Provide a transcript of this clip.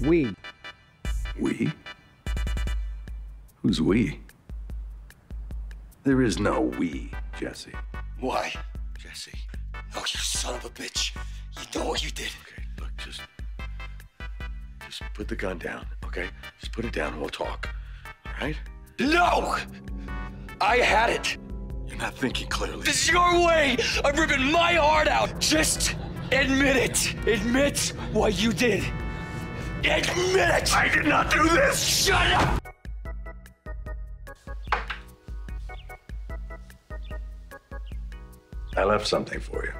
We. We? Who's we? There is no we, Jesse. Why? Jesse. Oh, you son of a bitch. You know what you did. Okay, look, just. Just put the gun down, okay? Just put it down and we'll talk. All right? No! I had it. You're not thinking clearly. This is your way of ripping my heart out. Just admit it. Admit what you did. Admit it. I did not do this! Shut up. I left something for you.